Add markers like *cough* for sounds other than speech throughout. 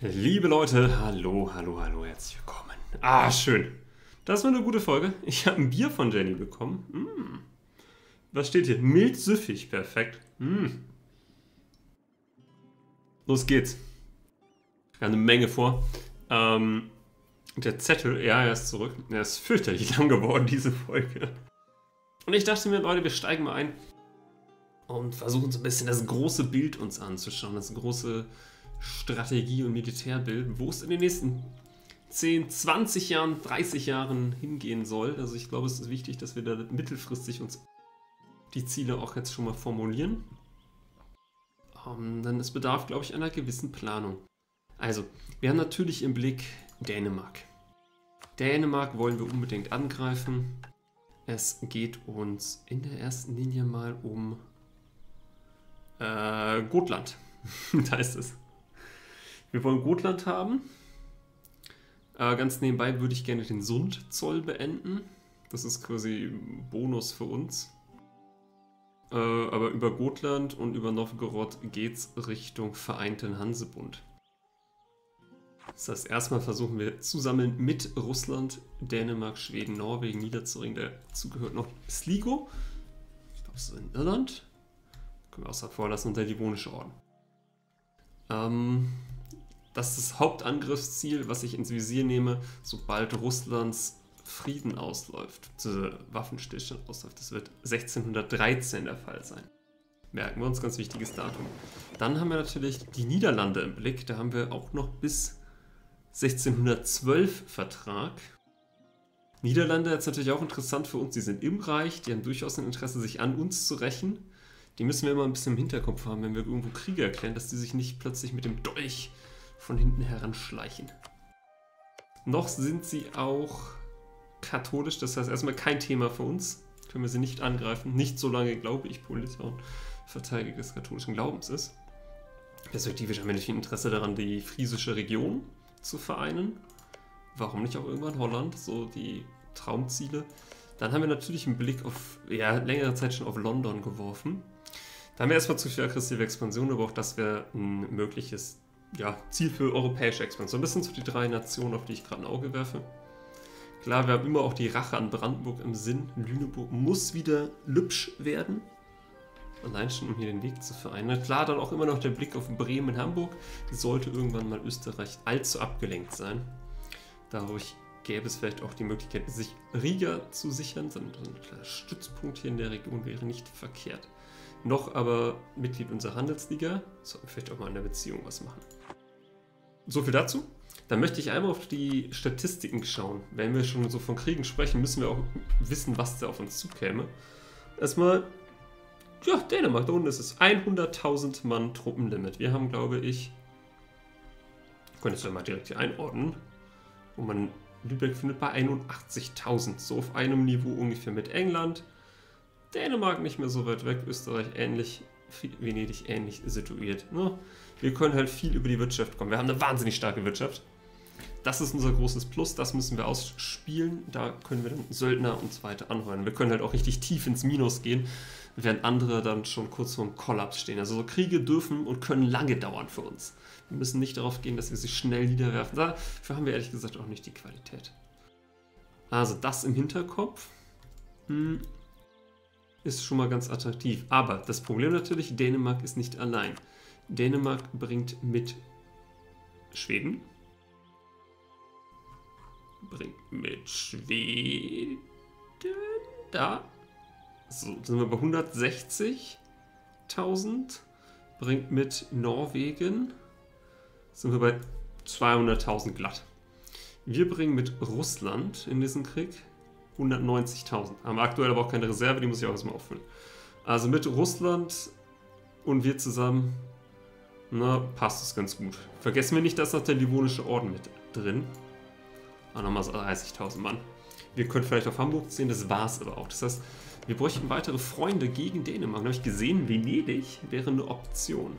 Liebe Leute, hallo, hallo, hallo, herzlich willkommen. Ah, schön. Das war eine gute Folge. Ich habe ein Bier von Jenny bekommen. Mm. Was steht hier? Mild süffig, perfekt. Mm. Los geht's. Wir haben eine Menge vor. Ähm, der Zettel, ja, er ist zurück. Er ist fürchterlich *laughs* lang geworden, diese Folge. Und ich dachte mir, Leute, wir steigen mal ein und versuchen so ein bisschen das große Bild uns anzuschauen. Das große Strategie- und Militärbild, wo es in den nächsten 10, 20 Jahren, 30 Jahren hingehen soll. Also ich glaube, es ist wichtig, dass wir da mittelfristig uns die Ziele auch jetzt schon mal formulieren. Um, ähm, denn es bedarf, glaube ich, einer gewissen Planung. Also, wir haben natürlich im Blick Dänemark. Dänemark wollen wir unbedingt angreifen. Es geht uns in der ersten Linie mal um äh, Gotland. *laughs* da ist es. Wir wollen Gotland haben. Äh, ganz nebenbei würde ich gerne den Sundzoll beenden. Das ist quasi Bonus für uns. Äh, aber über Gotland und über Novgorod geht's Richtung Vereinten Hansebund. Das heißt, erstmal versuchen wir zusammen mit Russland, Dänemark, Schweden, Norwegen niederzuringen. Dazu gehört noch Sligo. Ich glaube, es ist in Irland. Können wir außer vor lassen und der Livonische Orden. Ähm, das ist das Hauptangriffsziel, was ich ins Visier nehme, sobald Russlands Frieden ausläuft, zu Waffenstillstand ausläuft. Das wird 1613 der Fall sein. Merken wir uns, ganz wichtiges Datum. Dann haben wir natürlich die Niederlande im Blick. Da haben wir auch noch bis 1612 Vertrag. Niederlande ist natürlich auch interessant für uns. Die sind im Reich, die haben durchaus ein Interesse, sich an uns zu rächen. Die müssen wir immer ein bisschen im Hinterkopf haben, wenn wir irgendwo Kriege erklären, dass die sich nicht plötzlich mit dem Dolch von hinten heranschleichen. Noch sind sie auch katholisch, das heißt erstmal kein Thema für uns. Können wir sie nicht angreifen. Nicht so lange, glaube ich, Politiker Verteidiger des katholischen Glaubens ist. Perspektivisch haben wir natürlich Interesse daran, die friesische Region zu vereinen. Warum nicht auch irgendwann Holland? So die Traumziele. Dann haben wir natürlich einen Blick auf, ja, längere Zeit schon auf London geworfen. Da haben wir erstmal zu viel aggressive Expansion, aber auch das wäre ein mögliches ja, Ziel für europäische Expansion. Das sind so die drei Nationen, auf die ich gerade ein Auge werfe. Klar, wir haben immer auch die Rache an Brandenburg im Sinn. Lüneburg muss wieder lübsch werden. Allein schon, um hier den Weg zu vereinen. Klar, dann auch immer noch der Blick auf Bremen, Hamburg. Sollte irgendwann mal Österreich allzu abgelenkt sein. Dadurch gäbe es vielleicht auch die Möglichkeit, sich Riga zu sichern. So ein, kleiner Stützpunkt hier in der Region wäre nicht verkehrt. Noch aber Mitglied unserer Handelsliga. Sollten wir vielleicht auch mal in der Beziehung was machen. So viel dazu. Dann möchte ich einmal auf die Statistiken schauen. Wenn wir schon so von Kriegen sprechen, müssen wir auch wissen, was da auf uns zukäme. Erstmal, ja, Dänemark, da unten ist es 100.000 Mann Truppenlimit. Wir haben, glaube ich, könnte es ja mal direkt hier einordnen, wo man Lübeck findet bei 81.000. So auf einem Niveau ungefähr mit England. Dänemark nicht mehr so weit weg, Österreich ähnlich, Venedig ähnlich situiert. Ne? Wir können halt viel über die Wirtschaft kommen. Wir haben eine wahnsinnig starke Wirtschaft. Das ist unser großes Plus, das müssen wir ausspielen. Da können wir dann Söldner und so weiter anheuern. Wir können halt auch richtig tief ins Minus gehen, während andere dann schon kurz vor dem Kollaps stehen. Also so Kriege dürfen und können lange dauern für uns. Wir müssen nicht darauf gehen, dass wir sie schnell niederwerfen. Dafür haben wir ehrlich gesagt auch nicht die Qualität. Also das im Hinterkopf hm, ist schon mal ganz attraktiv. Aber das Problem natürlich, Dänemark ist nicht allein. Dänemark bringt mit Schweden. Bringt mit Schweden. Da. So, sind wir bei 160.000. Bringt mit Norwegen. Sind wir bei 200.000 glatt. Wir bringen mit Russland in diesen Krieg 190.000. Haben aktuell aber auch keine Reserve, die muss ich auch erstmal auffüllen. Also mit Russland und wir zusammen na, passt es ganz gut. Vergessen wir nicht, dass noch der Livonische Orden mit drin. Ah, nochmal so 30.000 Mann. Wir können vielleicht auf Hamburg ziehen, das war es aber auch. Das heißt, wir bräuchten weitere Freunde gegen Dänemark. Da habe ich gesehen, Venedig wäre eine Option.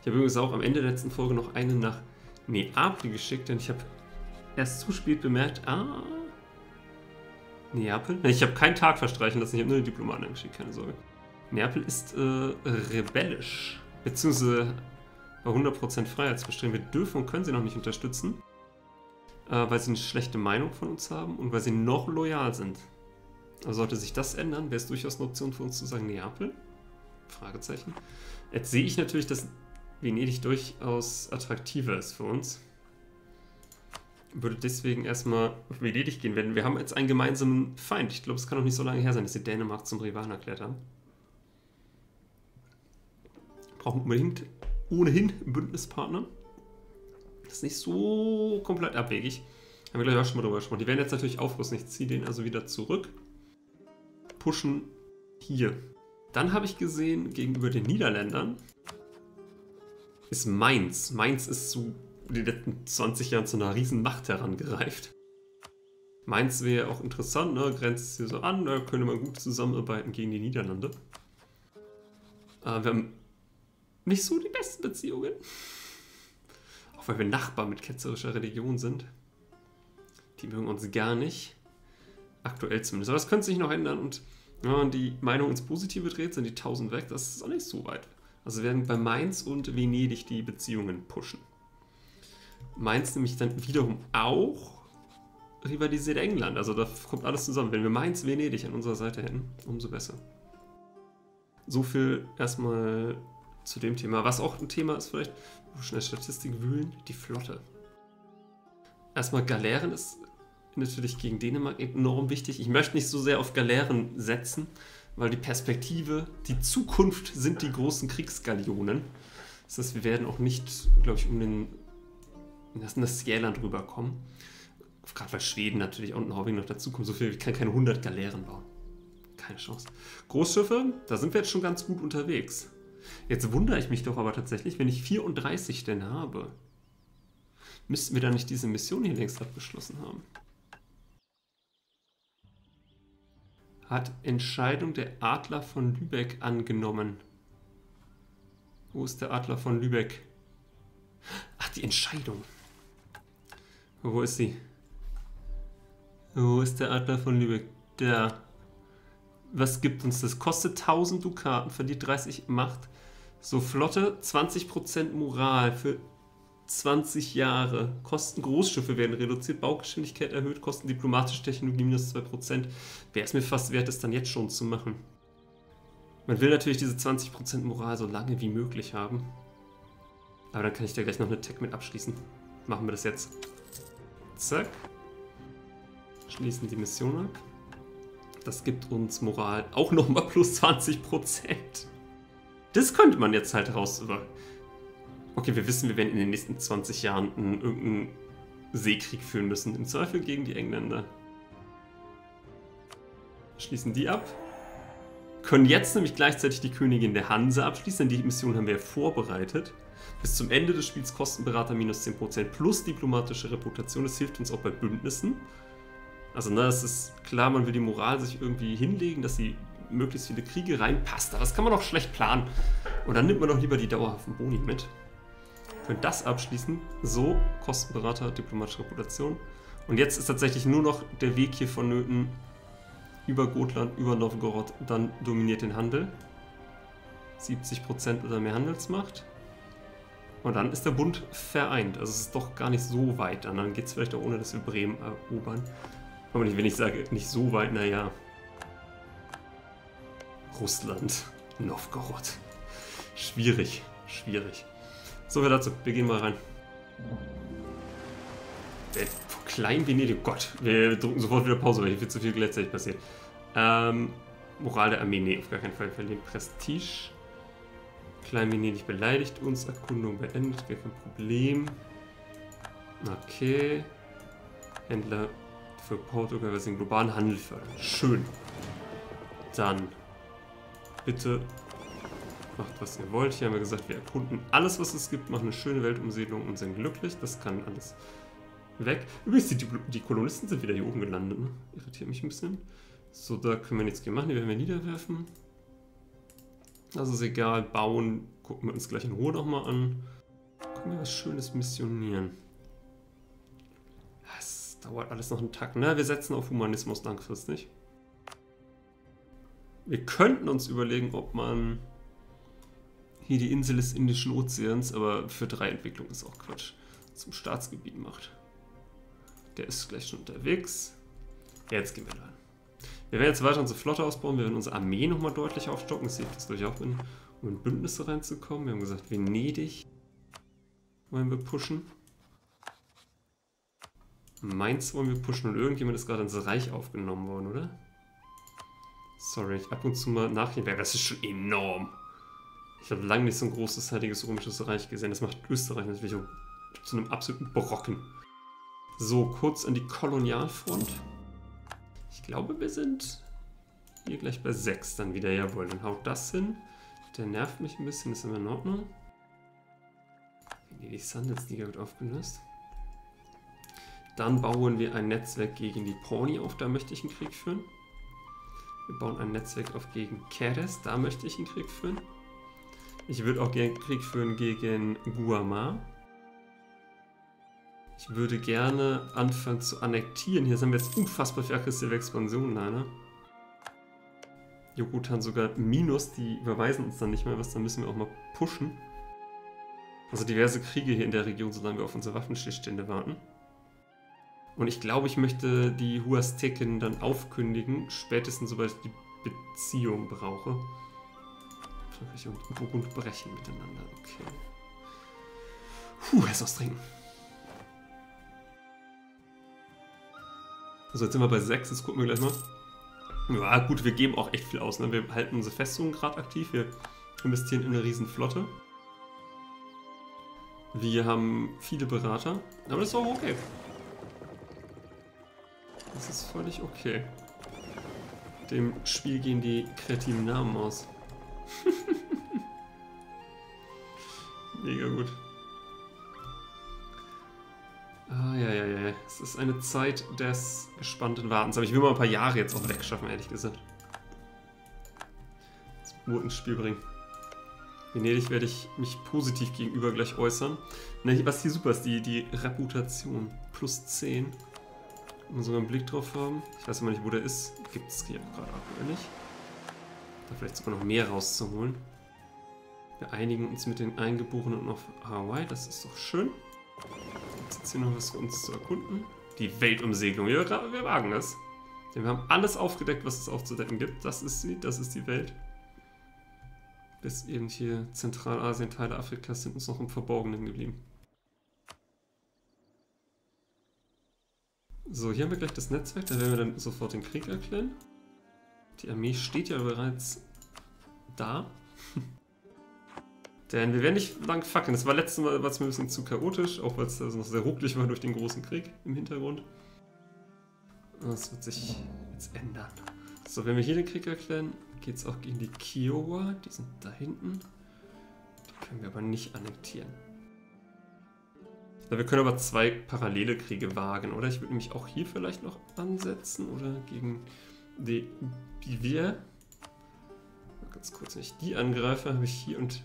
Ich habe übrigens auch am Ende der letzten Folge noch eine nach Neapel geschickt, denn ich habe erst zu spät bemerkt, ah, Neapel? Ich habe keinen Tag verstreichen lassen, ich habe nur die Diplomaten geschickt, keine Sorge. Neapel ist äh, rebellisch. Beziehungsweise bei 100% Freiheitsbestreben. Wir dürfen und können sie noch nicht unterstützen, äh, weil sie eine schlechte Meinung von uns haben und weil sie noch loyal sind. Also sollte sich das ändern, wäre es durchaus eine Option für uns zu sagen, Neapel? Fragezeichen. Jetzt sehe ich natürlich, dass Venedig durchaus attraktiver ist für uns. Würde deswegen erstmal auf Venedig gehen, denn wir haben jetzt einen gemeinsamen Feind. Ich glaube, es kann noch nicht so lange her sein, dass die Dänemark zum Rivalen erklärt haben. Brauchen unbedingt ohnehin Bündnispartner. Das ist nicht so komplett abwegig. Haben wir gleich auch schon mal drüber gesprochen. Die werden jetzt natürlich aufrüsten. Ich ziehe den also wieder zurück. Pushen hier. Dann habe ich gesehen, gegenüber den Niederländern ist Mainz. Mainz ist so in den letzten 20 Jahren zu einer riesen Macht herangereift. Mainz wäre auch interessant, ne? grenzt hier so an, da könnte man gut zusammenarbeiten gegen die Niederlande. Äh, wir haben nicht so die besten Beziehungen. Auch weil wir Nachbarn mit ketzerischer Religion sind. Die mögen uns gar nicht. Aktuell zumindest. Aber das könnte sich noch ändern und wenn man die Meinung ins Positive dreht, sind die 1000 weg. Das ist auch nicht so weit. Also werden bei Mainz und Venedig die Beziehungen pushen. Mainz nämlich dann wiederum auch rivalisiert England. Also da kommt alles zusammen. Wenn wir Mainz, Venedig an unserer Seite hätten, umso besser. So viel erstmal zu dem Thema. Was auch ein Thema ist, vielleicht, schnell Statistik wühlen, die Flotte. Erstmal Galeeren ist natürlich gegen Dänemark enorm wichtig. Ich möchte nicht so sehr auf Galeeren setzen, weil die Perspektive, die Zukunft sind die großen Kriegsgalionen. Das heißt, wir werden auch nicht, glaube ich, um den das, das Jäland rüberkommen. Gerade weil Schweden natürlich und Norwegen noch dazukommen. So viel, ich kann keine 100 Galeeren bauen. Keine Chance. Großschiffe, da sind wir jetzt schon ganz gut unterwegs. Jetzt wundere ich mich doch aber tatsächlich, wenn ich 34 denn habe, müssten wir da nicht diese Mission hier längst abgeschlossen haben. Hat Entscheidung der Adler von Lübeck angenommen. Wo ist der Adler von Lübeck? Ach, die Entscheidung. Wo ist sie? Wo ist der Adler von Lübeck? Der. Was gibt uns das? Kostet 1000 Dukaten, verdient 30 Macht. So Flotte, 20% Moral für 20 Jahre. Kosten Großschiffe werden reduziert, Baugeschwindigkeit erhöht, Kosten diplomatische Technologie minus 2%. Wäre es mir fast wert, es dann jetzt schon zu machen. Man will natürlich diese 20% Moral so lange wie möglich haben. Aber dann kann ich da gleich noch eine Tech mit abschließen. Machen wir das jetzt. Zack. Schließen die Mission ab. Das gibt uns Moral auch nochmal plus 20%. Das könnte man jetzt halt raus. Okay, wir wissen, wir werden in den nächsten 20 Jahren einen, irgendeinen Seekrieg führen müssen. Im Zweifel gegen die Engländer. Schließen die ab. Können jetzt nämlich gleichzeitig die Königin der Hanse abschließen, denn die Mission haben wir vorbereitet. Bis zum Ende des Spiels Kostenberater minus 10% plus diplomatische Reputation. Das hilft uns auch bei Bündnissen. Also, ne, es ist klar, man will die Moral sich irgendwie hinlegen, dass sie möglichst viele Kriege reinpasst. Aber das kann man auch schlecht planen. Und dann nimmt man doch lieber die dauerhaften Boni mit. Können das abschließen. So, Kostenberater, diplomatische Reputation. Und jetzt ist tatsächlich nur noch der Weg hier vonnöten über Gotland, über Novgorod. Dann dominiert den Handel. 70% oder mehr Handelsmacht. Und dann ist der Bund vereint. Also es ist doch gar nicht so weit. Und dann geht es vielleicht auch ohne, dass wir Bremen erobern. Aber wenn ich sage, nicht so weit, naja, Russland, Novgorod. Schwierig, schwierig. So viel dazu. Wir gehen mal rein. Klein Venedig. Gott, wir drücken sofort wieder Pause, weil hier viel zu viel gleichzeitig passiert. Ähm, Moral der Armee. Nee, auf gar keinen Fall verlieren. Prestige. Klein Venedig beleidigt uns. Erkundung beendet. Wäre kein Problem. Okay. Händler für Portugal, wir sind globalen Handel fördern. Schön. Dann bitte macht, was ihr wollt. Hier haben wir gesagt, wir erkunden alles, was es gibt, machen eine schöne Weltumsiedlung und sind glücklich. Das kann alles weg. Übrigens, die, die Kolonisten sind wieder hier oben gelandet. Ne? Irritiert mich ein bisschen. So, da können wir nichts mehr machen. Die werden wir niederwerfen. Das ist egal. Bauen gucken wir uns gleich in Ruhe nochmal an. Können wir was Schönes missionieren. Das dauert alles noch einen Tag. Na, wir setzen auf Humanismus langfristig. Wir könnten uns überlegen, ob man hier die Insel des Indischen Ozeans, aber für drei Entwicklungen ist auch Quatsch. Zum Staatsgebiet macht. Der ist gleich schon unterwegs. Jetzt gehen wir rein. Wir werden jetzt weiter unsere Flotte ausbauen. Wir werden unsere Armee nochmal deutlich aufstocken. Ich das durch auch in, um in Bündnisse reinzukommen. Wir haben gesagt, Venedig wollen wir pushen. Mainz wollen wir pushen und irgendjemand ist gerade ins Reich aufgenommen worden, oder? Sorry, ich ab und zu mal nachgehen. Das ist schon enorm. Ich habe lange nicht so ein großes, heiliges römisches Reich gesehen. Das macht Österreich natürlich zu einem absoluten Brocken. So, kurz an die Kolonialfront. Ich glaube, wir sind hier gleich bei 6 dann wieder. Jawohl, dann haut das hin. Der nervt mich ein bisschen, ist immer in Ordnung. Venedig Handelsliga wird aufgelöst. Dann bauen wir ein Netzwerk gegen die Pony auf, da möchte ich einen Krieg führen. Wir bauen ein Netzwerk auf gegen Keres, da möchte ich einen Krieg führen. Ich würde auch gerne Krieg führen gegen Guamar. Ich würde gerne anfangen zu annektieren. Hier haben wir jetzt unfassbar viel aggressive Expansion leider. Yokutan sogar Minus, die überweisen uns dann nicht mehr was, dann müssen wir auch mal pushen. Also diverse Kriege hier in der Region, solange wir auf unsere Waffenstillstände warten. Und ich glaube, ich möchte die Huasteken dann aufkündigen, spätestens sobald ich die Beziehung brauche. Frankreich und Burgund brechen miteinander. Okay. Puh, erst was Also jetzt sind wir bei 6, jetzt gucken wir gleich mal. Ja gut, wir geben auch echt viel aus. Ne? Wir halten unsere Festungen gerade aktiv, wir investieren in eine riesen Flotte. Wir haben viele Berater, aber das ist auch okay. Das ist völlig okay. Dem Spiel gehen die kreativen Namen aus. *laughs* Mega gut. Ah, ja, ja, ja. Es ist eine Zeit des gespannten Wartens. Aber ich will mal ein paar Jahre jetzt auch wegschaffen, ehrlich gesagt. Das Mut ins Spiel bringen. Venedig werde ich mich positiv gegenüber gleich äußern. Was hier super ist, die, die Reputation. Plus 10 wir sogar einen Blick drauf haben. Ich weiß immer nicht, wo der ist. Gibt es hier gerade auch oder nicht? Da vielleicht sogar noch mehr rauszuholen. Wir einigen uns mit den Eingeborenen auf Hawaii. Das ist doch schön. Jetzt ist hier noch was für uns zu erkunden. Die Weltumsegelung. Wir, wir wagen das. Denn wir haben alles aufgedeckt, was es aufzudecken gibt. Das ist sie. Das ist die Welt. Bis eben hier Zentralasien, Teile Afrikas sind uns noch im Verborgenen geblieben. So, hier haben wir gleich das Netzwerk, da werden wir dann sofort den Krieg erklären. Die Armee steht ja bereits da. Denn wir werden nicht lang fackeln. Das war letztes Mal war es mir ein bisschen zu chaotisch, auch weil es also noch sehr rucklig war durch den großen Krieg im Hintergrund. Das wird sich jetzt ändern. So, wenn wir hier den Krieg erklären, geht es auch gegen die Kiowa. Die sind da hinten. Die können wir aber nicht annektieren. Ja, wir können aber zwei parallele Kriege wagen, oder? Ich würde nämlich auch hier vielleicht noch ansetzen oder gegen die Bivier. Ganz kurz, wenn ich die angreife, habe ich hier und.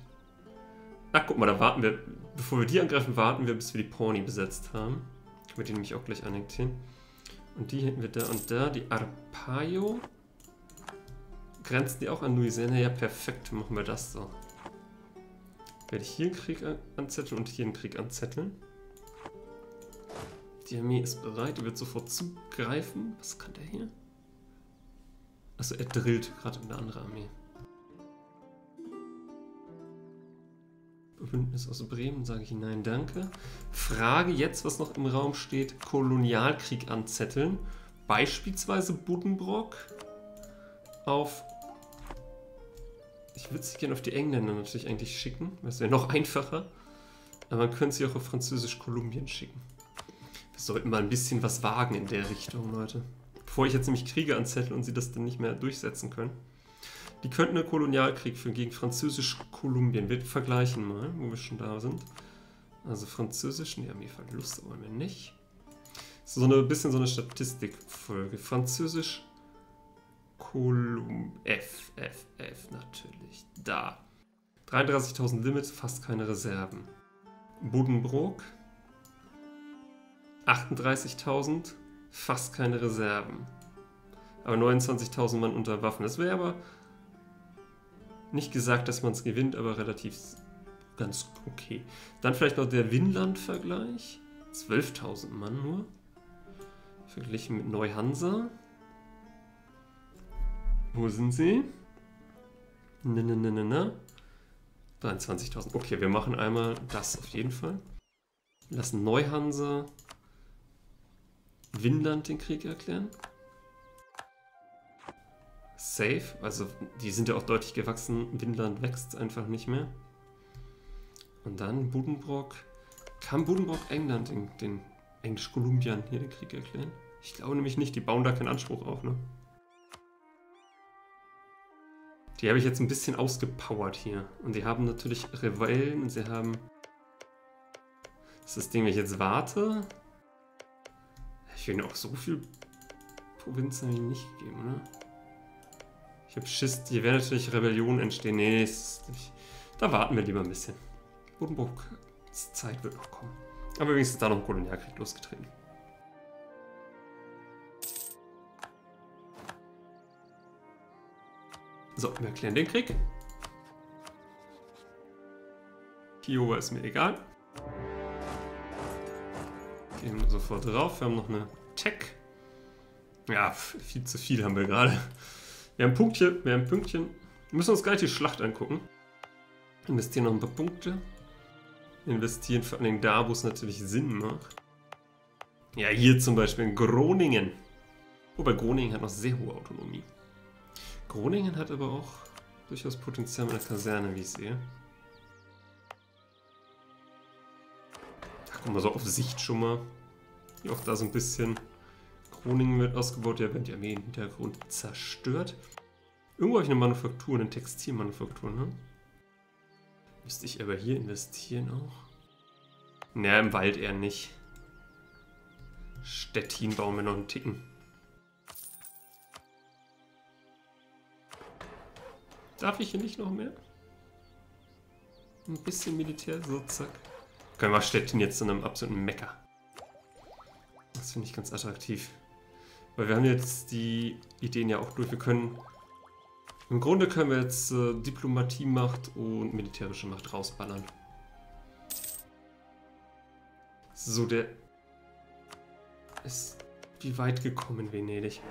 Ach, guck mal, da warten wir. Bevor wir die angreifen, warten wir, bis wir die Pony besetzt haben. Können wir die nämlich auch gleich annektieren. Und die hätten wir da und da. Die Arpaio. Grenzen die auch an Louisiana? Ja, perfekt. Machen wir das so. Werde ich hier einen Krieg anzetteln und hier einen Krieg anzetteln. Die Armee ist bereit, die wird sofort zugreifen. Was kann der hier? Also er drillt gerade eine andere Armee. Bündnis aus Bremen, sage ich nein, danke. Frage jetzt, was noch im Raum steht, Kolonialkrieg anzetteln. Beispielsweise Buddenbrock auf... Ich würde sie gerne auf die Engländer natürlich eigentlich schicken, das wäre noch einfacher. Aber man könnte sie auch auf Französisch-Kolumbien schicken. Wir sollten mal ein bisschen was wagen in der Richtung, Leute. Bevor ich jetzt nämlich Kriege anzettle und sie das dann nicht mehr durchsetzen können. Die könnten einen Kolonialkrieg führen gegen Französisch-Kolumbien. Wir vergleichen mal, wo wir schon da sind. Also Französisch, ne, Armeeverluste wollen wir nicht. So eine bisschen so eine Statistikfolge. Französisch Kolum F, F, F natürlich. Da. 33.000 Limits, fast keine Reserven. Buddenbrook 38.000, fast keine Reserven. Aber 29.000 Mann unter Waffen. Das wäre aber Nicht gesagt, dass man es gewinnt, aber relativ ganz okay. Dann vielleicht noch der Winland-Vergleich. 12.000 Mann nur. Verglichen mit Neuhansa. Wo sind sie? Ne, ne, ne, ne, ne. 23.000. Okay, wir machen einmal das auf jeden Fall. Lassen Neuhansa Winland den Krieg erklären. Safe, also die sind ja auch deutlich gewachsen. Winland wächst einfach nicht mehr. Und dann Buddenbrock. Kann Buddenbrock England, den, den Englisch-Kolumbiern hier den Krieg erklären? Ich glaube nämlich nicht, die bauen da keinen Anspruch auf, ne? Die habe ich jetzt ein bisschen ausgepowert hier. Und die haben natürlich Revellen und sie haben... Das ist das Ding, wenn ich jetzt warte... Ich will auch so viel Provinzen nicht gegeben, oder? Ich habe Schiss, hier werden natürlich Rebellionen entstehen. Nee, ist, da warten wir lieber ein bisschen. Buddenbrooks Zeit wird noch kommen. Aber wenigstens da noch ein Kolonialkrieg losgetreten. So, wir erklären den Krieg. Kiowa ist mir egal. Gehen sofort drauf. Wir haben noch eine Tech. Ja, viel zu viel haben wir gerade. Wir haben Punktchen, wir haben Pünktchen. Wir müssen uns gleich die Schlacht angucken. Investieren noch ein paar Punkte. Investieren vor allem da, wo es natürlich Sinn macht. Ja, hier zum Beispiel in Groningen. Wobei Groningen hat noch sehr hohe Autonomie. Groningen hat aber auch durchaus Potenzial mit einer Kaserne, wie ich sehe. Da kommen wir so auf Sicht schon mal. Hier auch da so ein bisschen. Groningen wird ausgebaut, die Armee im Hintergrund zerstört. Irgendwo habe ich eine Manufaktur, eine Textilmanufaktur, ne? Müsste ich aber hier investieren auch? Naja, im Wald eher nicht. Stettin bauen wir noch einen Ticken. Darf ich hier nicht noch mehr? Ein bisschen Militär, so zack. Können wir Stettin jetzt zu einem absoluten Mecker. Das finde ich ganz attraktiv. Weil wir haben jetzt die Ideen ja auch durch. Wir können... Im Grunde können wir jetzt äh, Diplomatie-Macht und militärische Macht rausballern. So, der ist wie weit gekommen, Venedig.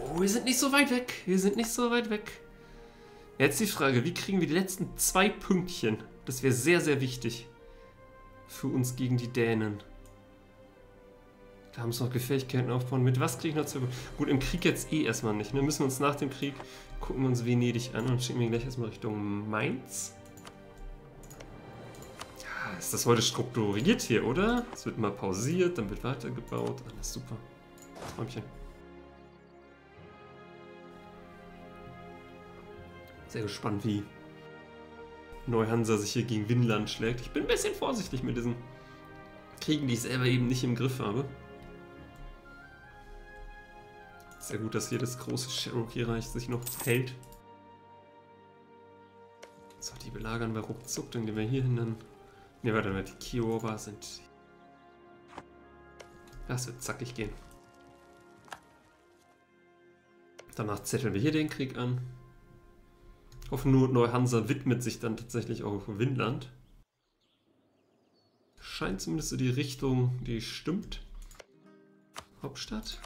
Oh, wir sind nicht so weit weg. Wir sind nicht so weit weg. Jetzt die Frage, wie kriegen wir die letzten zwei Pünktchen? Das wäre sehr, sehr wichtig. Für uns gegen die Dänen. Da haben wir noch Gefähigkeiten aufbauen. Mit was kriege ich noch zu... Gut, im Krieg jetzt eh erstmal nicht. Ne? Müssen wir uns nach dem Krieg gucken wir uns Venedig an und schicken wir gleich erstmal Richtung Mainz. Ist das heute strukturiert hier, oder? Es wird mal pausiert, dann wird weitergebaut. Alles super. Träumchen. Sehr gespannt, wie Neuhansa sich hier gegen Winland schlägt. Ich bin ein bisschen vorsichtig mit diesen Kriegen, die ich selber eben nicht im Griff habe. Sehr gut, dass hier das große Cherokee-Reich sich noch hält. So, die belagern wir ruckzuck, dann gehen wir hier hin. Dann ne, warte mal, die Kiowa sind... Das wird zackig gehen. Danach zetteln wir hier den Krieg an. Hoffen nur, Neuhansa widmet sich dann tatsächlich auch Windland. Scheint zumindest so die Richtung, die stimmt. Hauptstadt.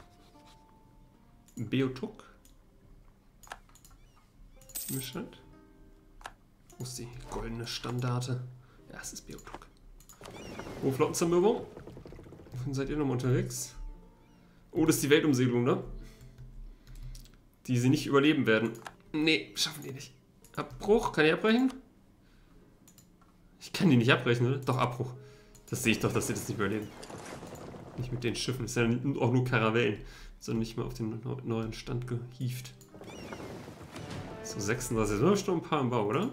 Beotuk. Bescheid. Wo ist die goldene Standarte? Ja, es ist Beotuk. Wo Flottenzermürbung? Wohin seid ihr nochmal unterwegs? Oh, das ist die Weltumsegelung, ne? Die sie nicht überleben werden. Nee, schaffen die nicht. Abbruch, kann ich abbrechen? Ich kann die nicht abbrechen, oder? Doch, Abbruch. Das sehe ich doch, dass sie das nicht überleben. Nicht mit den Schiffen, es sind ja auch nur Karavellen sondern nicht mehr auf den neuen Stand gehieft. So, 36 sind schon ein paar im Bau, oder?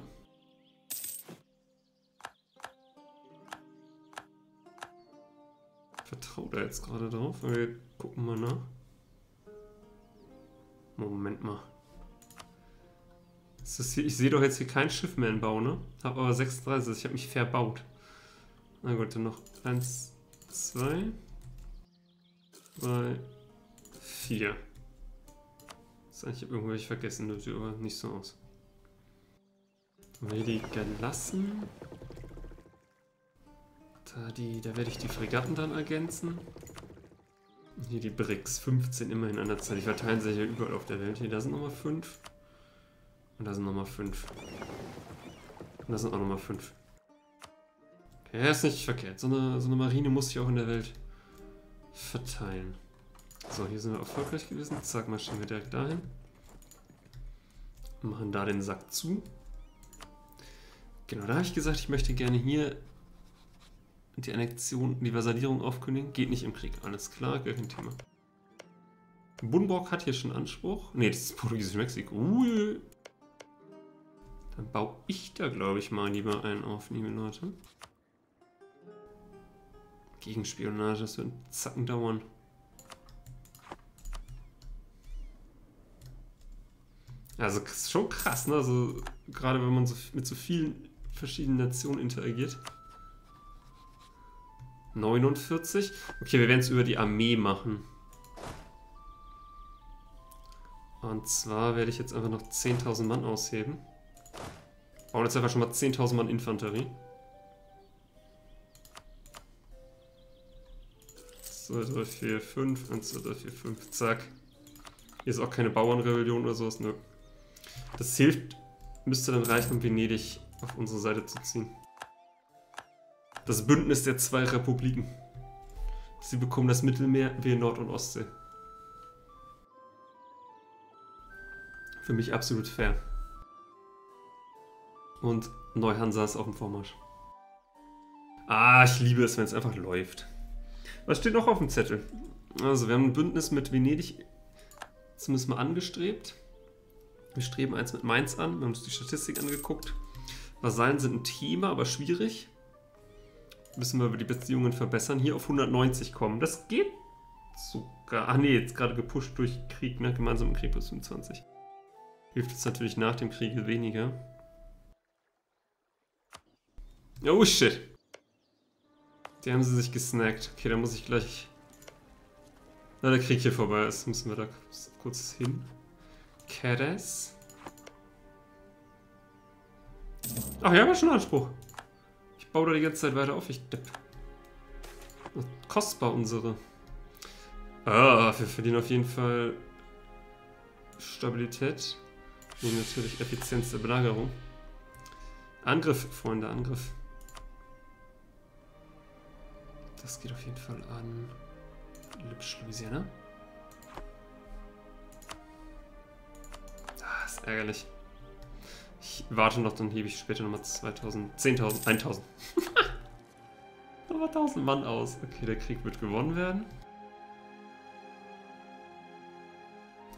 Vertraut er jetzt gerade drauf? Wir gucken mal nach. Moment mal. Hier, ich sehe doch jetzt hier kein Schiff mehr in Bau, ne? Hab aber 36, ich habe mich verbaut. Na gut, dann noch 1, 2, 3, 4. Das ist eigentlich irgendwelche vergessen, das sieht aber nicht so aus. die gelassen. Da, die, da werde ich die Fregatten dann ergänzen. Hier die Bricks, 15 immerhin an der Zahl. Die verteilen sich ja überall auf der Welt. Hier, da sind nochmal 5. Und da sind nochmal 5. Und da sind auch nochmal 5. Okay, ist nicht verkehrt. So eine, so eine Marine muss sich auch in der Welt verteilen. So, hier sind wir erfolgreich gewesen. Zack, marschieren wir direkt dahin. Machen da den Sack zu. Genau, da habe ich gesagt, ich möchte gerne hier die Annexion, die Vasalierung aufkündigen. Geht nicht im Krieg, alles klar, gar kein Thema. Bunborg hat hier schon Anspruch. Ne, das ist portugiesisch Mexiko. Ui. Dann baue ich da, glaube ich, mal lieber einen auf, liebe Leute. Gegenspionage, das wird einen Zacken dauern. Also schon krass, ne? Also gerade wenn man so mit so vielen verschiedenen Nationen interagiert. 49. Okay, wir werden es über die Armee machen. Und zwar werde ich jetzt einfach noch 10.000 Mann ausheben. Bauen jetzt einfach schon mal 10.000 Mann Infanterie. 2, 3, 4, 5, 1, 2, 3, 4, 5, zack. Hier ist auch keine Bauernrebellion oder sowas, ne. Das hilft, müsste dann reichen, um Venedig auf unsere Seite zu ziehen. Das Bündnis der zwei Republiken. Sie bekommen das Mittelmeer, wir Nord- und Ostsee. Für mich absolut fair. Und Neuhansa ist auf dem Vormarsch. Ah, ich liebe es, wenn es einfach läuft. Was steht noch auf dem Zettel? Also, wir haben ein Bündnis mit Venedig zumindest mal angestrebt. Wir streben eins mit Mainz an. Wir haben uns die Statistik angeguckt. Vasallen sind ein Thema, aber schwierig. Müssen wir die Beziehungen verbessern. Hier auf 190 kommen. Das geht sogar. Ach nee, jetzt gerade gepusht durch Krieg, ne? Gemeinsamen Krieg bis 25. Hilft es natürlich nach dem Krieg weniger. Oh shit. Die haben sie sich gesnackt. Okay, da muss ich gleich... Na, der Krieg hier vorbei ist, müssen wir da kurz hin. Keres. Ach ja, war schon Anspruch. Ich baue da die ganze Zeit weiter auf, ich depp. Kostbar unsere. Ah, wir verdienen auf jeden Fall Stabilität. Und natürlich Effizienz der Belagerung. Angriff, Freunde, Angriff. Das geht auf jeden Fall an Lipsch, Louisiana. Ärgerlich. Ich warte noch, dann hebe ich später nochmal 2000, 10.000, 1000. nochmal 1000 Mann aus. Okay, der Krieg wird gewonnen werden.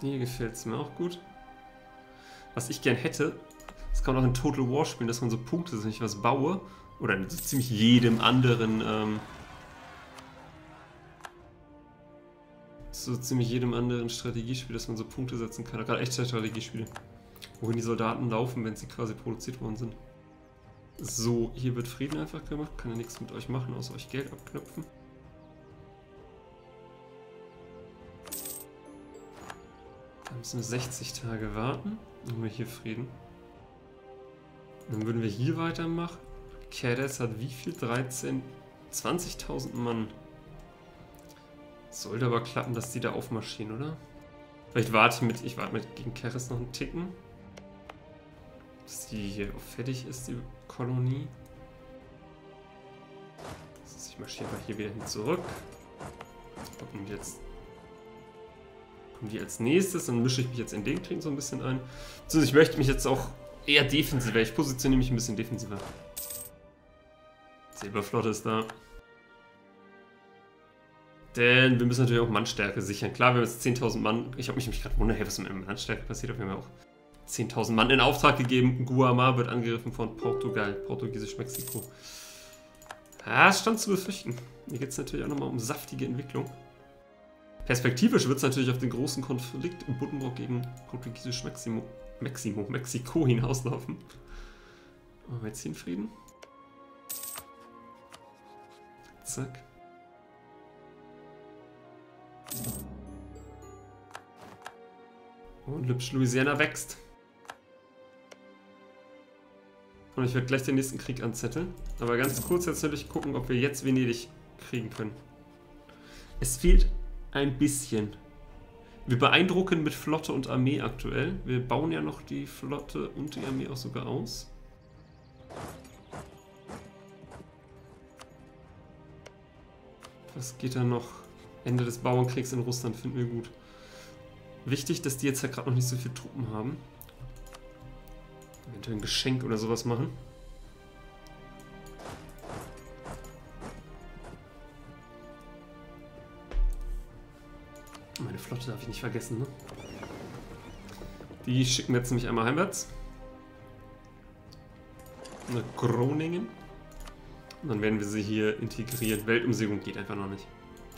Hier gefällt es mir auch gut. Was ich gern hätte, das kann man auch in Total War spielen, dass man so Punkte, wenn ich was baue, oder in ziemlich jedem anderen ähm, so ziemlich jedem anderen Strategiespiel, dass man so Punkte setzen kann. Gerade Echtzeit-Strategiespiele. Wohin die Soldaten laufen, wenn sie quasi produziert worden sind. So, hier wird Frieden einfach gemacht. Kann ja nichts mit euch machen, außer euch Geld abknöpfen. Dann müssen wir 60 Tage warten. Dann haben wir hier Frieden. Dann würden wir hier weitermachen. Keres hat wie viel? 13, 20.000 Mann. Sollte aber klappen, dass die da aufmarschieren, oder? Vielleicht warte ich mit, ich warte mit gegen Keres noch einen Ticken. Dass die hier fertig ist, die Kolonie. ich marschiere einfach hier wieder hin zurück. Und jetzt kommen die als nächstes. Dann mische ich mich jetzt in den Krieg so ein bisschen ein. Also ich möchte mich jetzt auch eher defensiver. Ich positioniere mich ein bisschen defensiver. Silberflotte ist da. Denn wir müssen natürlich auch Mannstärke sichern. Klar, wir haben jetzt 10.000 Mann. Ich habe mich gerade wundert, hey, was mit Mannstärke passiert. Wir haben ja auch 10.000 Mann in Auftrag gegeben. Guamar wird angegriffen von Portugal, portugiesisch-Mexiko. Ja, es stand zu befürchten. Hier geht es natürlich auch nochmal um saftige Entwicklung. Perspektivisch wird es natürlich auf den großen Konflikt im Buddenbrock gegen portugiesisch-Meximo, Meximo, Mexiko hinauslaufen. Machen wir jetzt einen Frieden. Zack. Und Lübsch Louisiana wächst. Und ich werde gleich den nächsten Krieg anzetteln. Aber ganz kurz jetzt natürlich gucken, ob wir jetzt Venedig kriegen können. Es fehlt ein bisschen. Wir beeindrucken mit Flotte und Armee aktuell. Wir bauen ja noch die Flotte und die Armee auch sogar aus. Was geht da noch? Ende des Bauernkriegs in Russland finden wir gut. Wichtig, dass die jetzt ja gerade noch nicht so viele Truppen haben. Eventuell ein Geschenk oder sowas machen. Meine Flotte darf ich nicht vergessen, ne? Die schicken wir jetzt nämlich einmal heimwärts. Nach Groningen. Und dann werden wir sie hier integrieren. Weltumsegelung geht einfach noch nicht.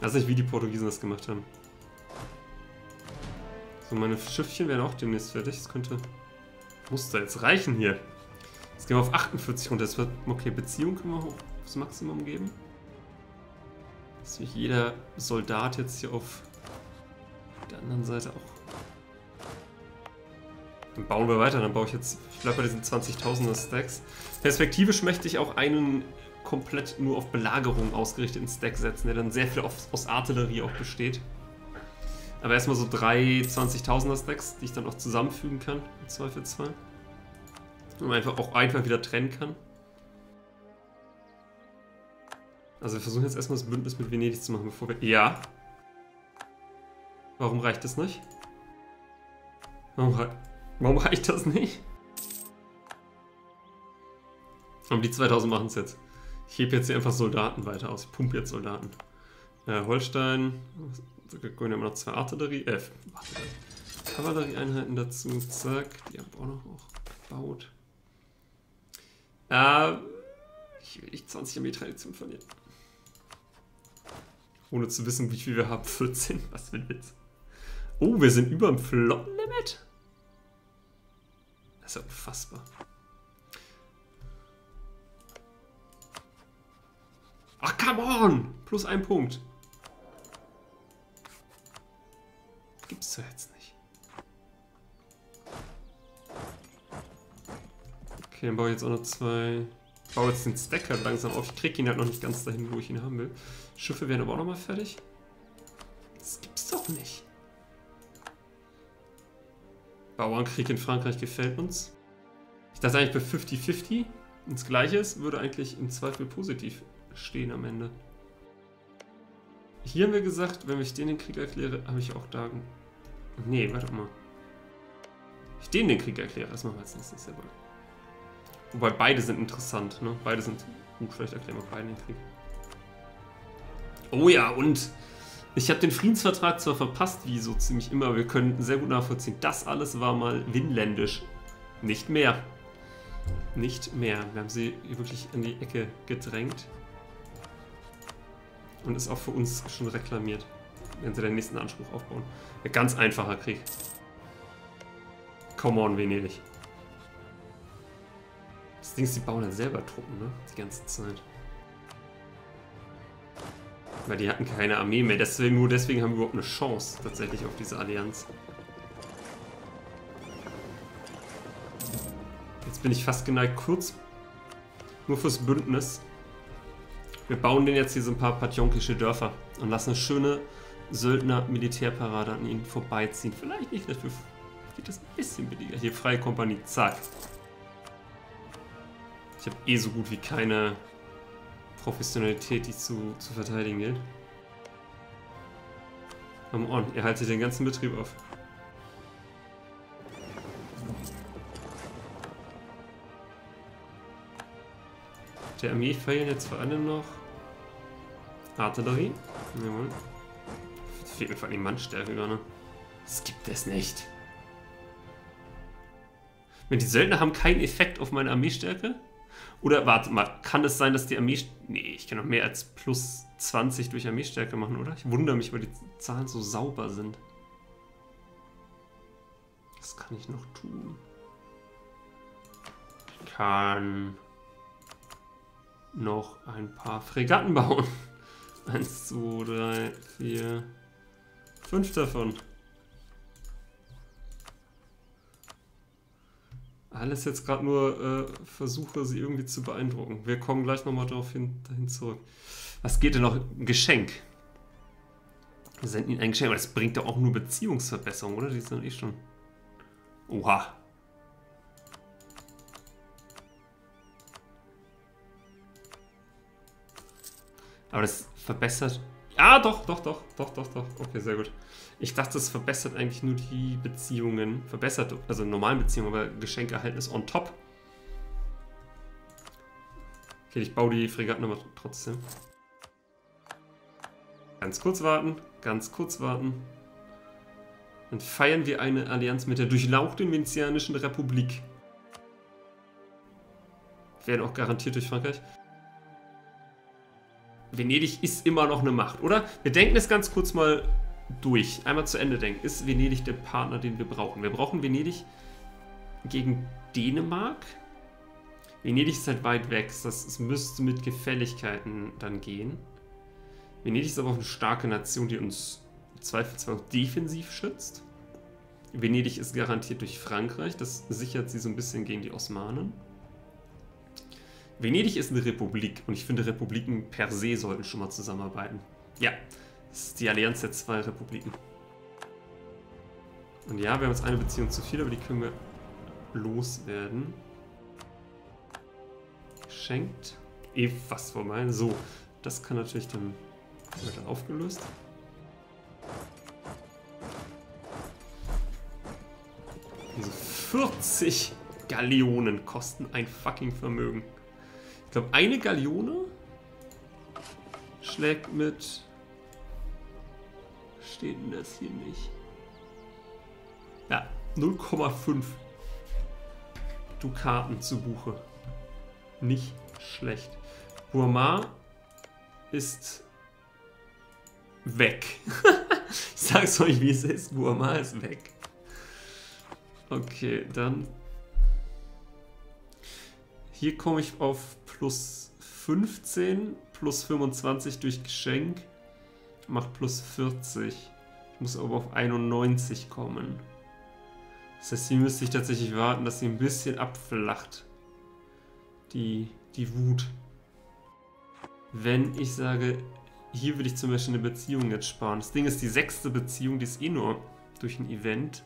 Ist nicht, wie die Portugiesen das gemacht haben. So, meine Schiffchen werden auch demnächst fertig. Das könnte... Muss da jetzt reichen hier. Jetzt gehen wir auf 48 runter. Das wird... Okay, Beziehung können wir aufs Maximum geben. Dass sich jeder Soldat jetzt hier auf der anderen Seite auch... Dann bauen wir weiter. Dann baue ich jetzt... Ich bleibe bei diesen 20.000er Stacks. Perspektivisch möchte ich auch einen komplett nur auf Belagerung ausgerichteten Stack setzen, der dann sehr viel aus Artillerie auch besteht. Aber erstmal so drei 20.000er Stacks, die ich dann auch zusammenfügen kann, im Zweifelsfall. Und einfach auch einfach wieder trennen kann. Also wir versuchen jetzt erstmal das Bündnis mit Venedig zu machen, bevor wir... Ja. Warum reicht das nicht? Warum, rei Warum reicht das nicht? Aber die 2000 machen es jetzt. Ich hebe jetzt hier einfach Soldaten weiter aus. Ich pumpe jetzt Soldaten. Äh, Holstein. Da kommen immer noch zwei Artillerie. Äh, Kavallerieeinheiten dazu. Zack. Die haben auch noch gebaut. Äh, ich will nicht 20 Armee-Tradition verlieren. Ohne zu wissen, wie viel wir haben. 14. Was für ein Witz. Oh, wir sind über dem Flottenlimit? Das ist ja unfassbar. Ach, come on! Plus ein Punkt. Gibt's jetzt nicht. Okay, dann baue ich jetzt auch noch zwei... Ich baue jetzt den Stack halt langsam auf. Ich krieg ihn halt noch nicht ganz dahin, wo ich ihn haben will. Schiffe werden aber auch nochmal fertig. Das gibt's doch nicht. Bauernkrieg in Frankreich gefällt uns. Ich dachte eigentlich bei 50-50 ins Gleiche ist, würde eigentlich im Zweifel positiv stehen am Ende. Hier haben wir gesagt, wenn ich den den Krieg erkläre, habe ich auch da... Nee, warte mal. Ich den den Krieg erkläre, das machen wir als nächstes selber. Wobei beide sind interessant, ne? Beide sind... Gut, vielleicht erklären wir beide den Krieg. Oh ja, und ich habe den Friedensvertrag zwar verpasst, wie so ziemlich immer, wir können sehr gut nachvollziehen, das alles war mal winländisch. Nicht mehr. Nicht mehr. Wir haben sie wirklich in die Ecke gedrängt. Und ist auch für uns schon reklamiert, wenn sie den nächsten Anspruch aufbauen. Ein ganz einfacher Krieg. Come on, Venedig. Das Ding ist, die bauen dann selber Truppen, ne? Die ganze Zeit. Weil die hatten keine Armee mehr. Deswegen, nur deswegen haben wir überhaupt eine Chance tatsächlich auf diese Allianz. Jetzt bin ich fast geneigt, kurz nur fürs Bündnis wir bauen den jetzt hier so ein paar patjonkische Dörfer und lassen eine schöne Söldner-Militärparade an ihnen vorbeiziehen. Vielleicht nicht, dafür geht das ein bisschen billiger. Hier, freie Kompanie, zack. Ich habe eh so gut wie keine Professionalität, die zu, zu verteidigen gilt. Come on, ihr haltet den ganzen Betrieb auf. Der Armee fehlen jetzt vor allem noch Artillerie. Jawohl. Fehlt mir vor allem Mannstärke gerade. Das gibt es nicht. Wenn die Söldner haben keinen Effekt auf meine Armeestärke? Oder warte mal, kann es sein, dass die Armee... Nee, ich kann noch mehr als plus 20 durch Armeestärke machen, oder? Ich wundere mich, weil die Zahlen so sauber sind. Was kann ich noch tun? Ich kann noch ein paar Fregatten bauen. *laughs* Eins, zwei, drei, vier, fünf davon. Alles jetzt gerade nur äh, Versuche, sie irgendwie zu beeindrucken. Wir kommen gleich nochmal darauf hin, dahin zurück. Was geht denn noch? Ein Geschenk. Wir senden ihnen ein Geschenk, aber das bringt doch auch nur Beziehungsverbesserung, oder? Die sind eh schon. Oha. Aber das verbessert. Ah, doch, doch, doch, doch, doch, doch. Okay, sehr gut. Ich dachte, es verbessert eigentlich nur die Beziehungen. Verbessert, also normalen Beziehungen, aber Geschenkerhalten ist on top. Okay, ich baue die Fregatten aber trotzdem. Ganz kurz warten, ganz kurz warten. Dann feiern wir eine Allianz mit der durchlauchten Venezianischen Republik. Werden auch garantiert durch Frankreich. Venedig ist immer noch eine Macht, oder? Wir denken es ganz kurz mal durch. Einmal zu Ende denken. Ist Venedig der Partner, den wir brauchen? Wir brauchen Venedig gegen Dänemark. Venedig ist halt weit weg. Das, das müsste mit Gefälligkeiten dann gehen. Venedig ist aber auch eine starke Nation, die uns auch defensiv schützt. Venedig ist garantiert durch Frankreich. Das sichert sie so ein bisschen gegen die Osmanen. Venedig ist eine Republik und ich finde, Republiken per se sollten schon mal zusammenarbeiten. Ja, das ist die Allianz der zwei Republiken. Und ja, wir haben jetzt eine Beziehung zu viel, aber die können wir loswerden. Geschenkt. Eh fast vorbei. So, das kann natürlich dann wird dann aufgelöst. Diese 40 Galeonen kosten ein fucking Vermögen. Ich glaube, eine Galeone schlägt mit... Steht denn das hier nicht? Ja, 0,5 Dukaten zu Buche. Nicht schlecht. Burma ist weg. *laughs* ich sag's euch, wie es ist. Burma ist weg. Okay, dann. Hier komme ich auf plus 15, plus 25 durch Geschenk. Macht plus 40. Ich muss aber auf 91 kommen. Das heißt, hier müsste ich tatsächlich warten, dass sie ein bisschen abflacht. Die, die Wut. Wenn ich sage, hier würde ich zum Beispiel eine Beziehung jetzt sparen. Das Ding ist, die sechste Beziehung, die ist eh nur durch ein Event.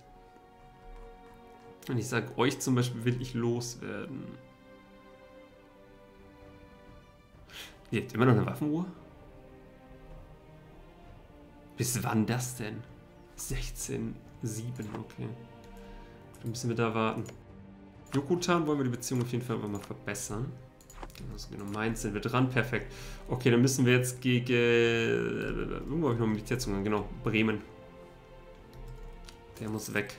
Und ich sage euch zum Beispiel, will ich loswerden. Habt immer noch eine Waffenuhr? Bis wann das denn? 16, 7, okay. Dann müssen wir da warten. Yokutan wollen wir die Beziehung auf jeden Fall mal verbessern. Also genau, Mainz sind wir dran, perfekt. Okay, dann müssen wir jetzt gegen... Irgendwo habe ich noch einen Militärzugang, genau, Bremen. Der muss weg.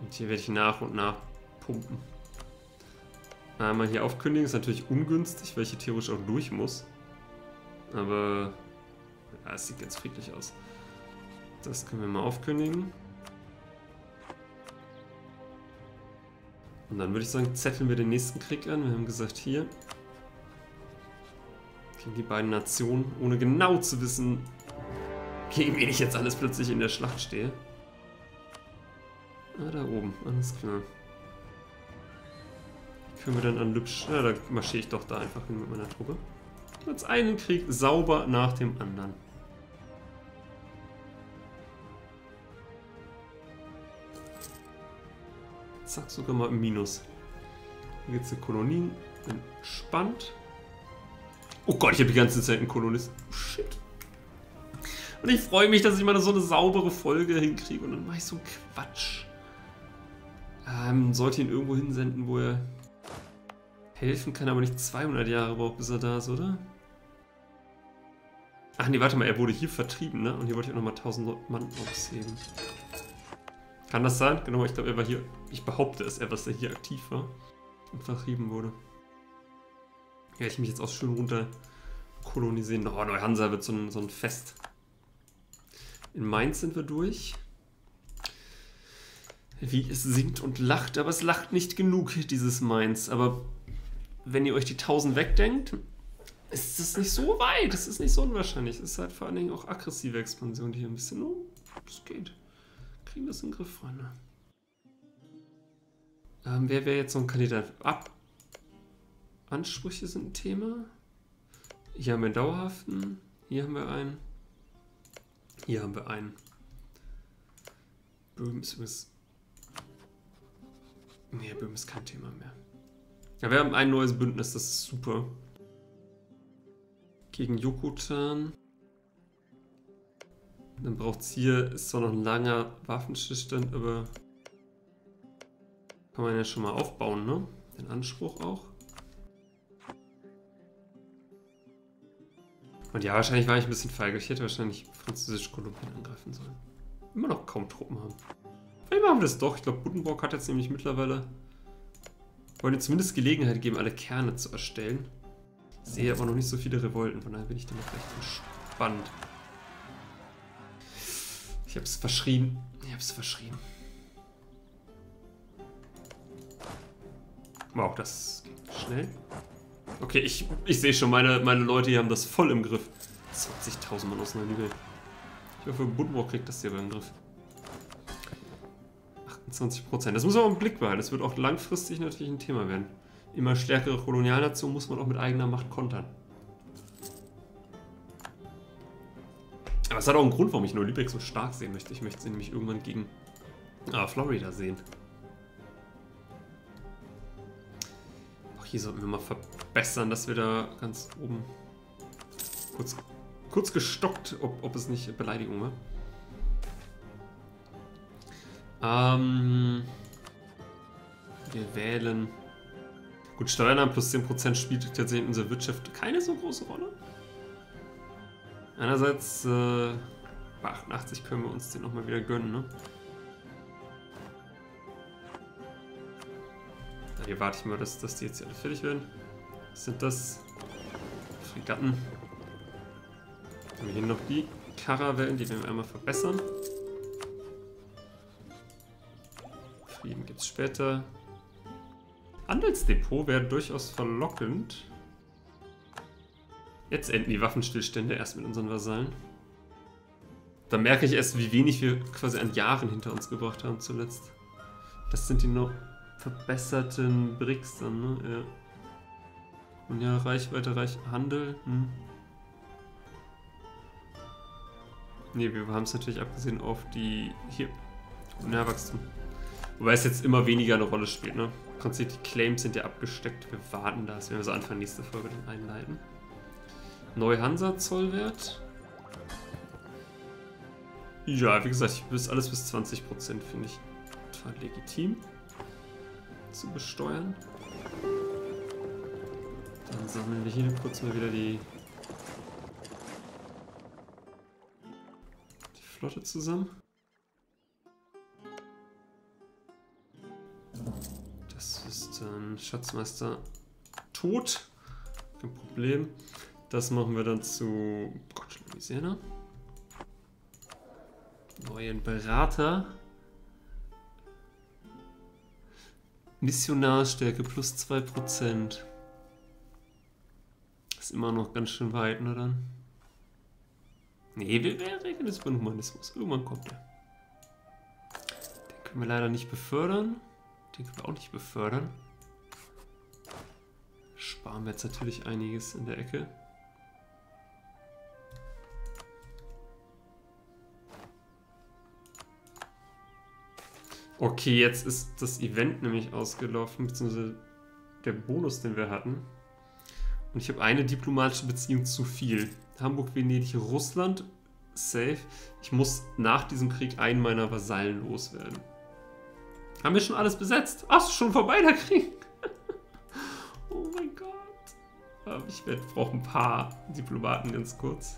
Und hier werde ich nach und nach pumpen. Einmal hier aufkündigen, ist natürlich ungünstig, weil ich hier theoretisch auch durch muss. Aber ja, es sieht ganz friedlich aus. Das können wir mal aufkündigen. Und dann würde ich sagen, zetteln wir den nächsten Krieg an. Wir haben gesagt, hier gegen die beiden Nationen, ohne genau zu wissen, gegen wen ich jetzt alles plötzlich in der Schlacht stehe. Ah, da oben, alles klar. Können wir dann an Lübsch... Ja, da marschiere ich doch da einfach hin mit meiner Truppe. Jetzt einen Krieg sauber nach dem anderen. Zack, sogar mal im Minus. Hier geht's in Kolonien. Entspannt. Oh Gott, ich habe die ganze Zeit einen Kolonisten. Oh, shit. Und ich freue mich, dass ich mal so eine saubere Folge hinkriege. Und dann mache ich so Quatsch. Ähm, sollte ihn irgendwo hinsenden, wo er helfen kann, aber nicht 200 Jahre braucht, bis er da ist, oder? Ach nee, warte mal, er wurde hier vertrieben, ne? Und hier wollte ich auch nochmal 1000 Mann ausheben. Kann das sein? Genau, ich glaube, er war hier. Ich behaupte es, er was er hier aktiv war und vertrieben wurde. Ja, ich mich jetzt auch schön runter kolonisieren. Oh, Neuhansa wird so ein, so ein Fest. In Mainz sind wir durch. Wie es singt und lacht, aber es lacht nicht genug, dieses Mainz. Aber wenn ihr euch die 1000 wegdenkt, ist es nicht so weit. Es ist nicht so unwahrscheinlich. Es ist halt vor allen Dingen auch aggressive Expansion, die hier ein bisschen. Oh, das geht kriegen das in den Griff, Freunde. Ähm, wer wäre jetzt so ein Kandidat? Ab. Ansprüche sind ein Thema. Hier haben wir einen dauerhaften. Hier haben wir einen. Hier haben wir einen. Böhm ist übrigens. Nee, Böhm ist kein Thema mehr. Ja, wir haben ein neues Bündnis, das ist super. Gegen Yokutan. Dann braucht es hier, ist zwar noch ein langer Waffenstillstand, aber kann man ja schon mal aufbauen, ne? Den Anspruch auch. Und ja, wahrscheinlich war ich ein bisschen feige. Ich hätte wahrscheinlich französisch-Kolumbien angreifen sollen. Immer noch kaum Truppen haben. Vielleicht machen wir das doch. Ich glaube, Buddenbrock hat jetzt nämlich mittlerweile... Wollen jetzt zumindest Gelegenheit geben, alle Kerne zu erstellen. Sehe aber noch nicht so viele Revolten, von daher bin ich noch recht entspannt. Ich hab's verschrien. Ich hab's verschrien. Wow, das geht schnell. Okay, ich, ich sehe schon, meine, meine Leute hier haben das voll im Griff. 20.000 Mann aus einer Lüge. Ich hoffe, Buddenbrock kriegt das hier beim Griff. 28% Das muss man im Blick behalten. Das wird auch langfristig natürlich ein Thema werden. Immer stärkere Kolonialnationen muss man auch mit eigener Macht kontern. Aber es hat auch einen Grund, warum ich nur Lübeck so stark sehen möchte. Ich möchte sie nämlich irgendwann gegen ah, Florida sehen. Auch hier sollten wir mal verbessern, dass wir da ganz oben kurz, kurz gestockt, ob, ob es nicht Beleidigung war. Ähm, wir wählen. Gut, Steuernahmen plus 10% spielt tatsächlich in unserer Wirtschaft keine so große Rolle. Einerseits, äh, bei 88 können wir uns den nochmal wieder gönnen, ne? Ja, hier warte ich mal, dass, dass die jetzt alle fertig werden. Was sind das? Fregatten. Haben wir hier noch die Karawellen, die werden wir einmal verbessern. Frieden gibt es später. Handelsdepot wäre durchaus verlockend. Jetzt enden die Waffenstillstände erst mit unseren Vasallen. Da merke ich erst, wie wenig wir quasi an Jahren hinter uns gebracht haben zuletzt. Das sind die noch verbesserten Bricks dann, ne? Ja. Und ja, Reichweite, Reich, Handel. Hm. Ne, wir haben es natürlich abgesehen auf die. Hier. Ja, Wachstum. Wobei es jetzt immer weniger eine Rolle spielt, ne? Prinzip, die Claims sind ja abgesteckt. Wir warten das, wenn wir so Anfang nächste Folge dann einleiten. Neu-Hansa-Zollwert. Ja, wie gesagt, bis, alles bis 20% finde ich total legitim zu besteuern. Dann sammeln wir hier kurz mal wieder die, die Flotte zusammen. Dann Schatzmeister tot. Kein Problem. Das machen wir dann zu Gott, Louisiana. Neuen Berater. Missionarstärke plus 2%. Ist immer noch ganz schön weit, ne dann? Nee, wir, regeln das über den Humanismus. Irgendwann kommt der. Den können wir leider nicht befördern. Den können wir auch nicht befördern. Sparen wir jetzt natürlich einiges in der Ecke. Okay, jetzt ist das Event nämlich ausgelaufen, beziehungsweise der Bonus, den wir hatten. Und ich habe eine diplomatische Beziehung zu viel. Hamburg, Venedig, Russland, safe. Ich muss nach diesem Krieg einen meiner Vasallen loswerden. Haben wir schon alles besetzt? Ach, schon vorbei der Krieg. Ich brauche ein paar Diplomaten ganz kurz.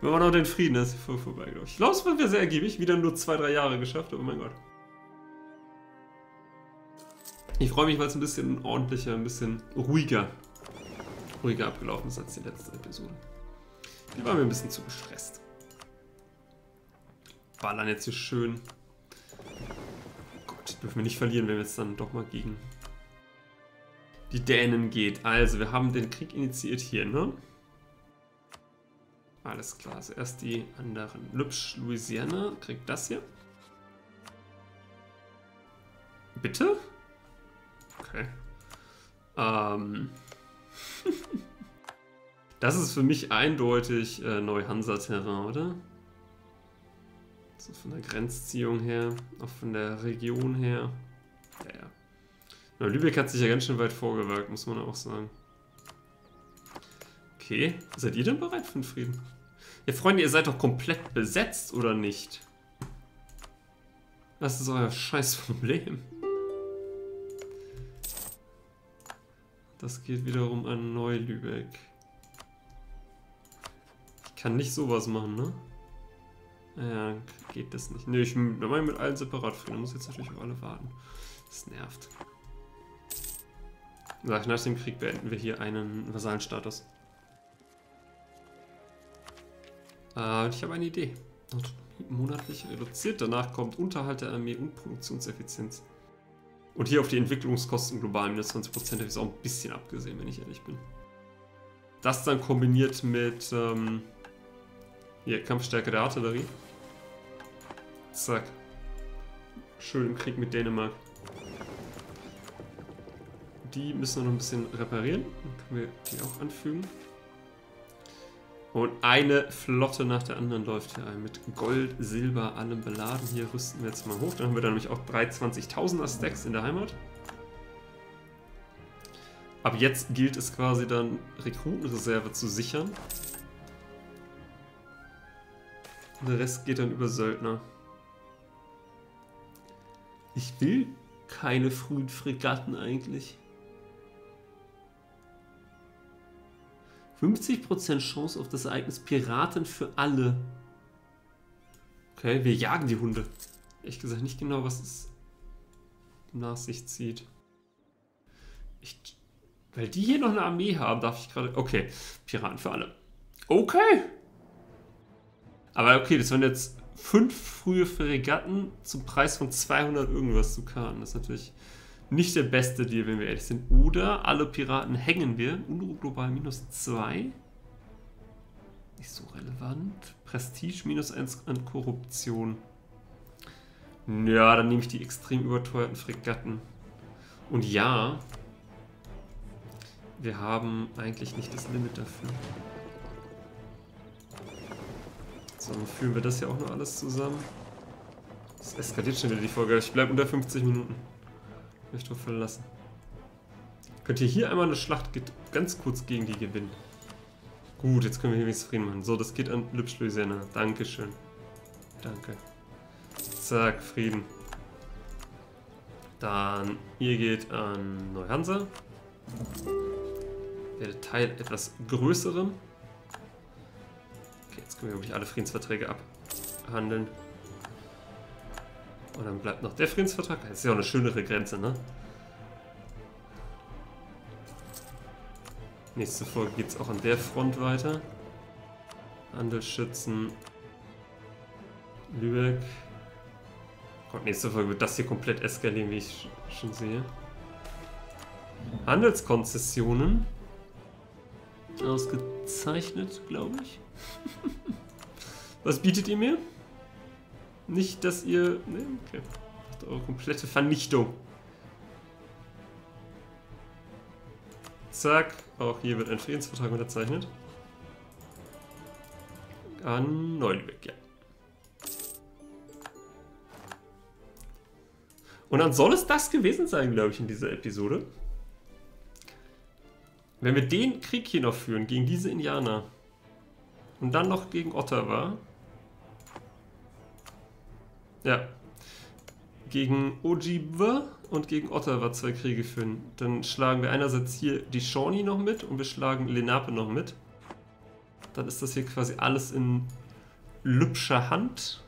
Wir machen noch den Frieden, ist voll vorbei, glaube ich. Ich glaube, es wird sehr ergiebig. Wieder nur zwei, drei Jahre geschafft, oh mein Gott. Ich freue mich, weil es ein bisschen ordentlicher, ein bisschen ruhiger, ruhiger abgelaufen ist als die letzte Episode. Die war mir ein bisschen zu gestresst. Ballern jetzt hier schön. Gott, dürfen wir nicht verlieren, wenn wir jetzt dann doch mal gegen die Dänen geht. Also, wir haben den Krieg initiiert hier, ne? Alles klar, also erst die anderen. Lübsch, Louisiana, kriegt das hier. Bitte? Okay. Ähm. *laughs* das ist für mich eindeutig äh, Neu-Hansa-Terrain, oder? So von der Grenzziehung her, auch von der Region her. Ja, ja. Na, Lübeck hat sich ja ganz schön weit vorgewagt, muss man auch sagen. Okay, seid ihr denn bereit für den Frieden? Ja, Freunde, ihr seid doch komplett besetzt, oder nicht? Was ist euer scheiß Problem? Das geht wiederum an Neu-Lübeck. Ich kann nicht sowas machen, ne? Ja, geht das nicht. Ne, ich mache mit allen separat frieren. muss jetzt natürlich auf alle warten. Das nervt. Sag, nach dem Krieg beenden wir hier einen Vasallenstatus. Äh, ich habe eine Idee. Monatlich reduziert. Danach kommt Unterhalt der Armee und Produktionseffizienz. Und hier auf die Entwicklungskosten global minus 20% habe ich es auch ein bisschen abgesehen, wenn ich ehrlich bin. Das dann kombiniert mit ähm, hier, Kampfstärke der Artillerie. Zack. Schön im Krieg mit Dänemark. Die müssen wir noch ein bisschen reparieren. Dann können wir die auch anfügen. Und eine Flotte nach der anderen läuft hier ein. Mit Gold, Silber, allem beladen. Hier rüsten wir jetzt mal hoch. Dann haben wir dann nämlich auch 320.000er Stacks in der Heimat. Ab jetzt gilt es quasi dann, Rekrutenreserve zu sichern. Und der Rest geht dann über Söldner. Ich will keine frühen Fregatten eigentlich. 50% Chance auf das Ereignis Piraten für alle. Okay, wir jagen die Hunde. Ehrlich gesagt nicht genau, was es nach sich zieht. Ich, weil die hier noch eine Armee haben, darf ich gerade... Okay, Piraten für alle. Okay. Aber okay, das waren jetzt fünf frühe Fregatten zum Preis von 200 irgendwas zu Karten. Das ist natürlich nicht der beste Deal, wenn wir ehrlich sind. Oder alle Piraten hängen wir. Unruhe global minus 2. Nicht so relevant. Prestige minus 1 an Korruption. Ja, dann nehme ich die extrem überteuerten Fregatten. Und ja, wir haben eigentlich nicht das Limit dafür. So, dann führen wir das hier auch noch alles zusammen. Das eskaliert schon wieder die Folge. Ich bleibe unter 50 Minuten. Mich drauf verlassen. Könnt ihr hier einmal eine Schlacht ganz kurz gegen die gewinnen? Gut, jetzt können wir hier wenigstens Frieden machen. So, das geht an Lübsch-Louisiana. Dankeschön. Danke. Zack, Frieden. Dann, ihr geht an Neuhansa. Der Teil etwas größerem. Okay, jetzt können wir wirklich alle Friedensverträge abhandeln. Und dann bleibt noch der Friedensvertrag. Das ist ja auch eine schönere Grenze, ne? Nächste Folge geht es auch an der Front weiter. Handelsschützen. Lübeck. Gott, nächste Folge wird das hier komplett eskalieren, wie ich schon sehe. Handelskonzessionen. Ausgezeichnet, glaube ich. *laughs* Was bietet ihr mir? Nicht, dass ihr... Ne, okay. Eure komplette Vernichtung. Zack. Auch hier wird ein Friedensvertrag unterzeichnet. An Neulübeck, ja. Und dann soll es das gewesen sein, glaube ich, in dieser Episode. Wenn wir den Krieg hier noch führen gegen diese Indianer und dann noch gegen Ottawa, ja. Gegen Ojibwe und gegen Ottawa zwei Kriege führen. Dann schlagen wir einerseits hier die Shawnee noch mit und wir schlagen Lenape noch mit. Dann ist das hier quasi alles in lübscher Hand.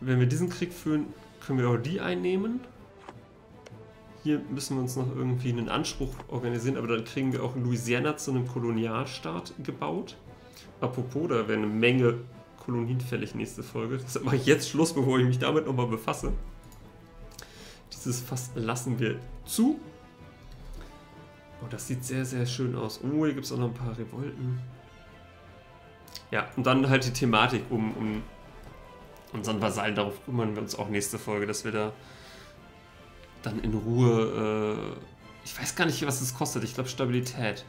Wenn wir diesen Krieg führen, können wir auch die einnehmen. Hier müssen wir uns noch irgendwie einen Anspruch organisieren, aber dann kriegen wir auch Louisiana zu einem Kolonialstaat gebaut. Apropos, da wäre eine Menge Kolonien fällig nächste Folge. Deshalb mache ich jetzt Schluss, bevor ich mich damit nochmal befasse. Dieses Fass lassen wir zu. Oh, das sieht sehr, sehr schön aus. Oh, hier gibt es auch noch ein paar Revolten. Ja, und dann halt die Thematik um, um, unseren Vasallen, darauf kümmern wir uns auch nächste Folge, dass wir da dann in Ruhe. Äh, ich weiß gar nicht, was es kostet. Ich glaube Stabilität.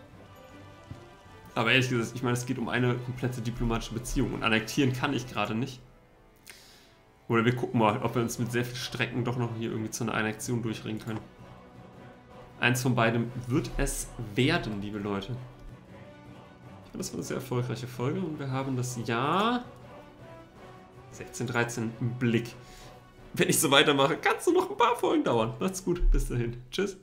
Aber ehrlich gesagt, ich meine, es geht um eine komplette diplomatische Beziehung und annektieren kann ich gerade nicht. Oder wir gucken mal, ob wir uns mit sehr viel Strecken doch noch hier irgendwie zu einer Annexion durchringen können. Eins von beidem wird es werden, liebe Leute. Ich finde, das war eine sehr erfolgreiche Folge und wir haben das Jahr 1613 im Blick. Wenn ich so weitermache, kann es nur noch ein paar Folgen dauern. Macht's gut, bis dahin. Tschüss.